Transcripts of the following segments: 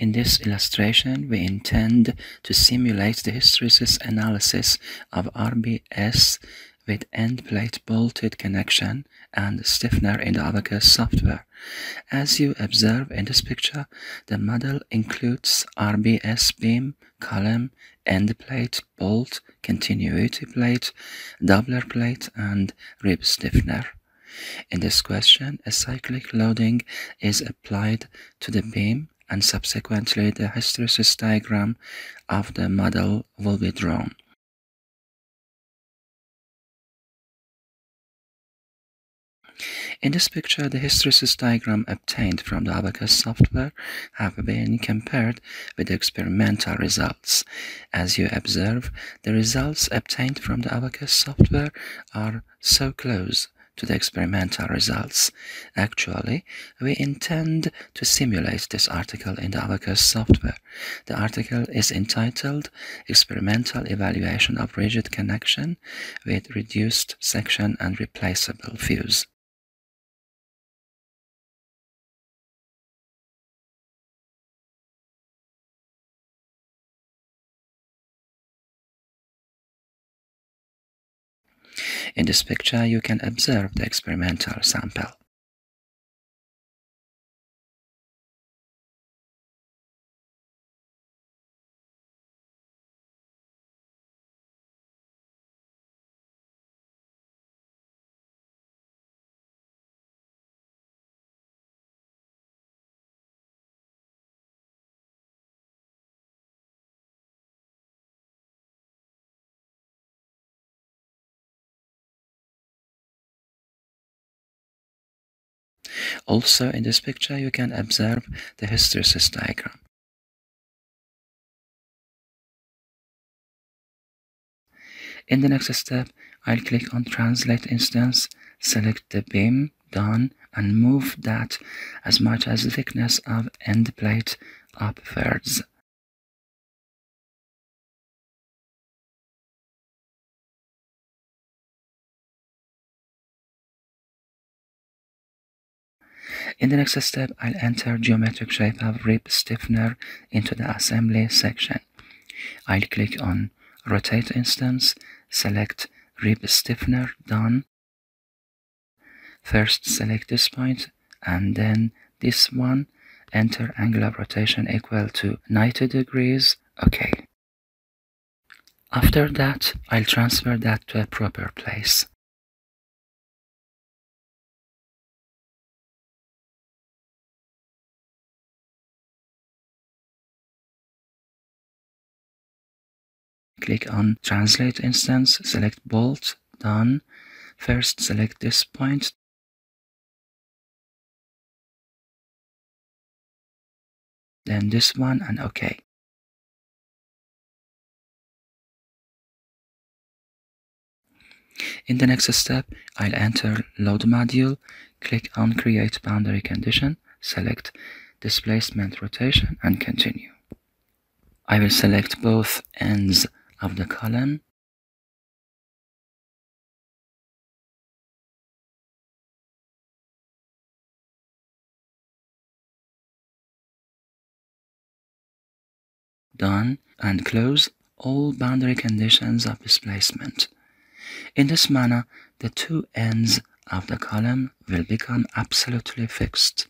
In this illustration, we intend to simulate the hysteresis analysis of RBS with end plate bolted connection and stiffener in the Abaqus software. As you observe in this picture, the model includes RBS beam, column, end plate, bolt, continuity plate, doubler plate, and rib stiffener. In this question, a cyclic loading is applied to the beam and subsequently the hysteresis diagram of the model will be drawn. In this picture, the hysteresis diagram obtained from the Abaqus software have been compared with the experimental results. As you observe, the results obtained from the Abaqus software are so close to the experimental results. Actually, we intend to simulate this article in the Abaqus software. The article is entitled Experimental Evaluation of Rigid Connection with Reduced Section and Replaceable Fuse. In this picture, you can observe the experimental sample. Also in this picture you can observe the hysteresis diagram. In the next step, I'll click on Translate Instance, select the beam, done, and move that as much as the thickness of end plate upwards. In the next step, I'll enter geometric shape of rib stiffener into the assembly section. I'll click on rotate instance, select rib stiffener, done. First select this point and then this one, enter angle of rotation equal to 90 degrees, okay. After that, I'll transfer that to a proper place. Click on Translate Instance, select Bolt, done. First select this point. Then this one and OK. In the next step, I'll enter Load Module, click on Create Boundary Condition, select Displacement Rotation and continue. I will select both ends of the column done and close all boundary conditions of displacement. In this manner, the two ends of the column will become absolutely fixed.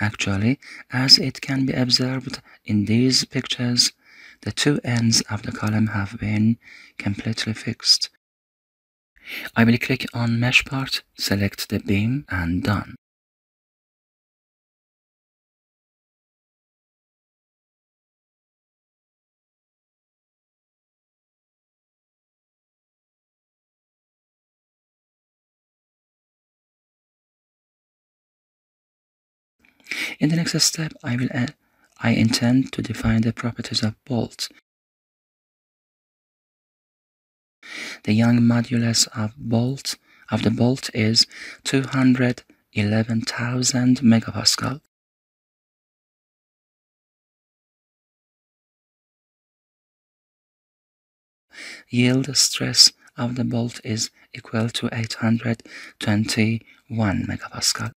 Actually, as it can be observed in these pictures, the two ends of the column have been completely fixed. I will click on Mesh Part, select the beam and done. In the next step, I will add I intend to define the properties of bolt. The Young modulus of bolt of the bolt is 211,000 megapascal. Yield stress of the bolt is equal to 821 megapascal.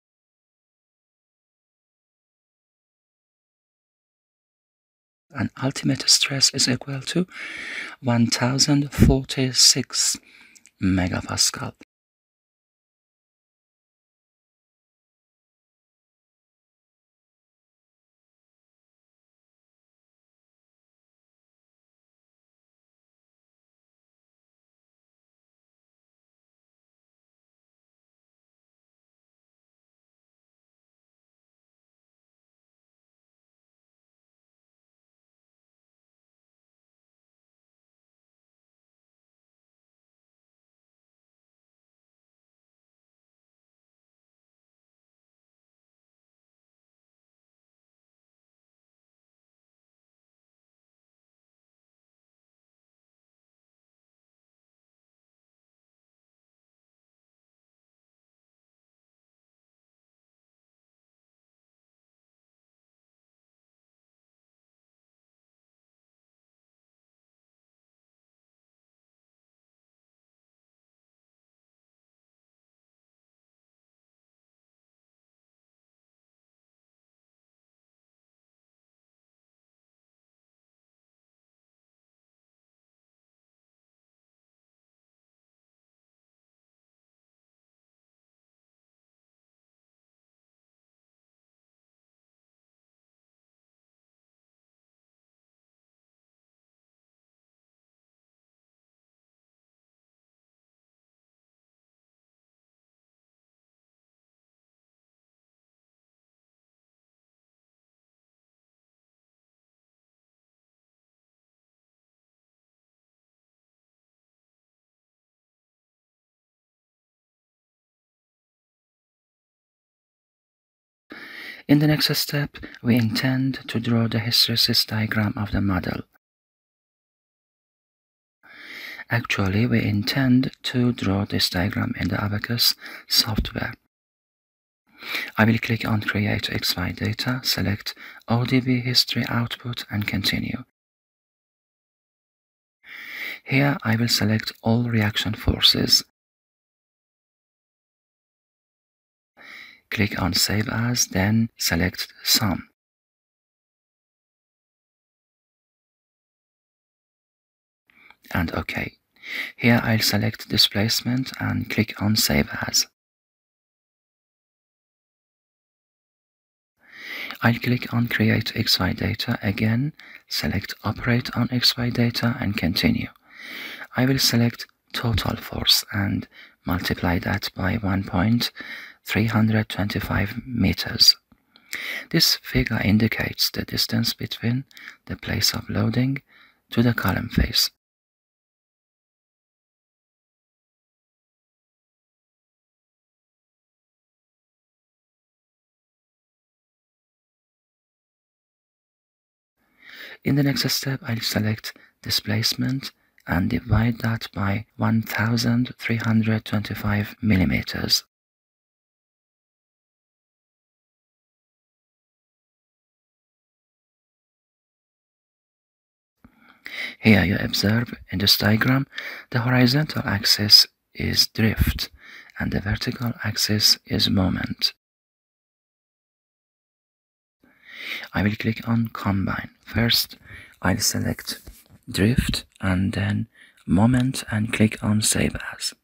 And ultimate stress is equal to 1046 megapascal. In the next step, we intend to draw the hysteresis diagram of the model. Actually, we intend to draw this diagram in the Abaqus software. I will click on Create XY Data, select ODB History Output and continue. Here I will select all reaction forces Click on Save As, then select Sum. And OK. Here I'll select Displacement and click on Save As. I'll click on Create XY Data again, select Operate on XY Data and continue. I will select Total Force and multiply that by 1.325 meters. This figure indicates the distance between the place of loading to the column face. In the next step, I'll select displacement and divide that by 1325 millimeters. Here you observe in this diagram the horizontal axis is drift and the vertical axis is moment. I will click on combine. First, I'll select drift and then moment and click on save as.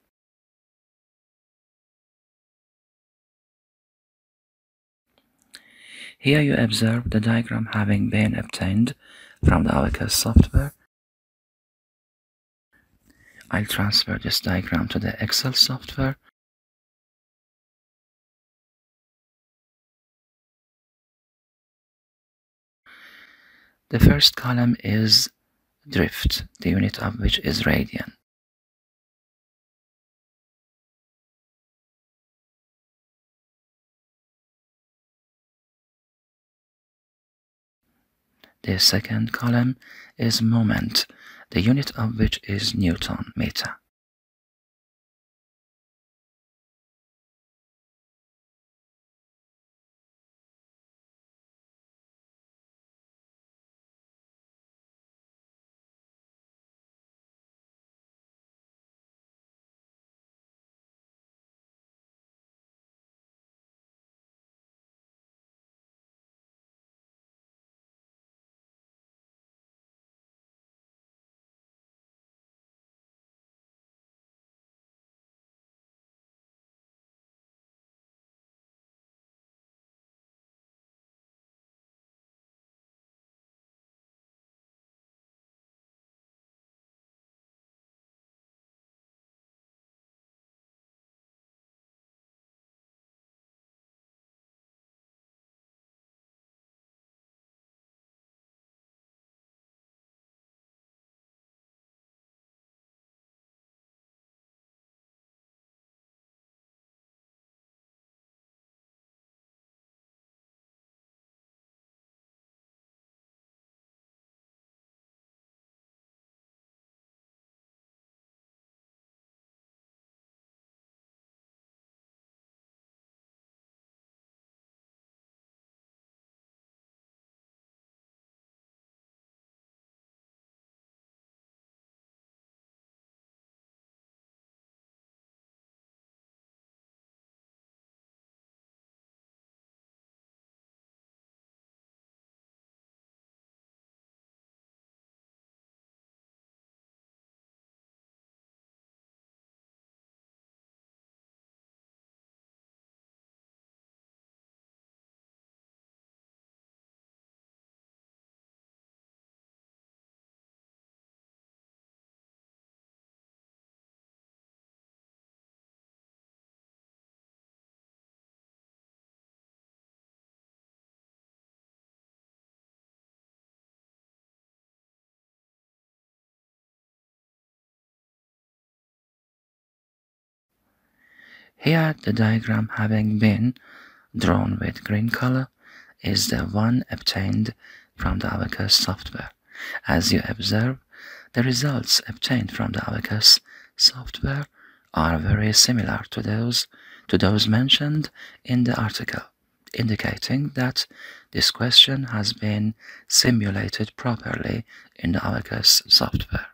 Here you observe the diagram having been obtained from the Abaqus software. I'll transfer this diagram to the Excel software. The first column is drift, the unit of which is radian. The second column is moment, the unit of which is Newton meter. Here, the diagram having been drawn with green color is the one obtained from the Abaqus software. As you observe, the results obtained from the Abaqus software are very similar to those to those mentioned in the article, indicating that this question has been simulated properly in the Abaqus software.